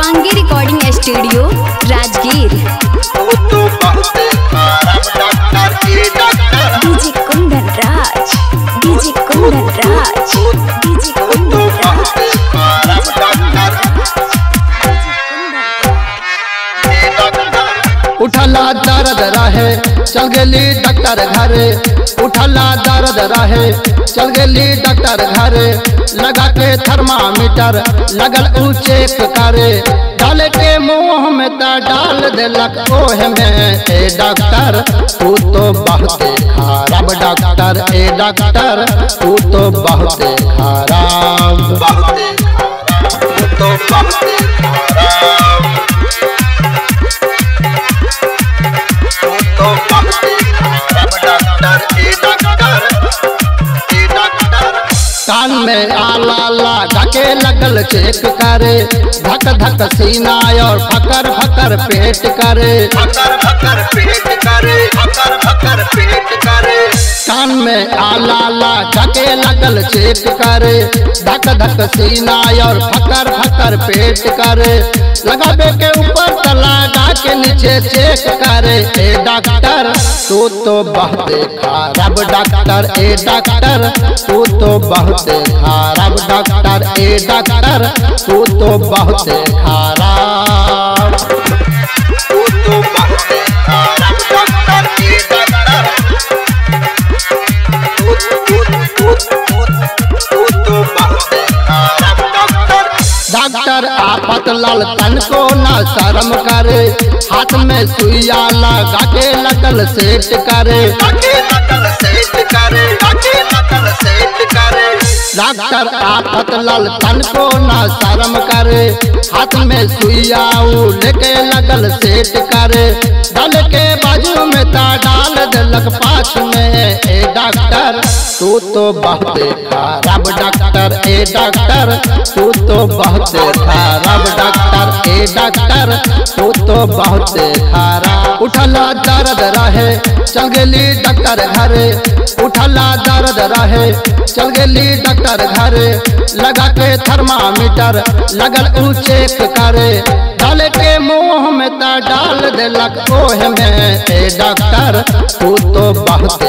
Shivangi recording studio Rajgir. DJ Kundan उठला दर्द रहे चल गेली डॉक्टर घरे। उठला दर्द रहे, चल गेली डॉक्टर घरे लगा के थर्मामीटर, लगल उ चेक करे। डाल के मुँह में त डाल देलक, ओह में, ए डॉक्टर, तू तो बहुत खराब डॉक्टर, ए डॉक्टर, तू तो बहुत खराब में ला धके लगल चेक करे। धक धक सीना और फकर फकर पेट करे। फकर फकर पेट करे फकर फकर पेट करे। कान में आला चेक करे, धक धक सीना और फकर फकर पेट करे। लगाबे के ऊपर त लगा के नीचे चेक करे, ए डॉक्टर, तू तो बहुत खराब डॉक्टर, ए डॉक्टर, तू तो बहुत खराब डॉक्टर, ए डॉक्टर, तू तो बहुत खराब। तू तो बहुत डॉक्टर आपत लाल तन को न शर्म करे। हाथ में सुइया लगा के लगल सेट करे। डॉक्टर आपत लाल तन को न शर्म करे। हाथ में सुइया लेके लगल सेट करे। डल के बाजू में ता डाल देलक पाछ में। ए डॉक्टर तू तो बहुत डॉक्टर डॉक्टर, तू तो बहुत खराब डॉक्टर। ए डॉक्टर, तू तो बहुत खराब। उठला दर्द रहे, चल गेली डॉक्टर घरे। उठला दर्द रहे, चल गेली डॉक्टर घरे। लगा के थर्मामीटर, लगल ऊ चेक करे। डाल के मुँह में त डाल देलक, ओह में। ए डॉक्टर, तू तो बहुत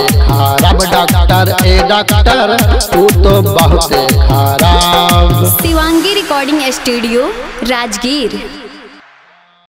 डॉक्टर तू तो बहुत खराब। Shivangi recording studio Rajgir.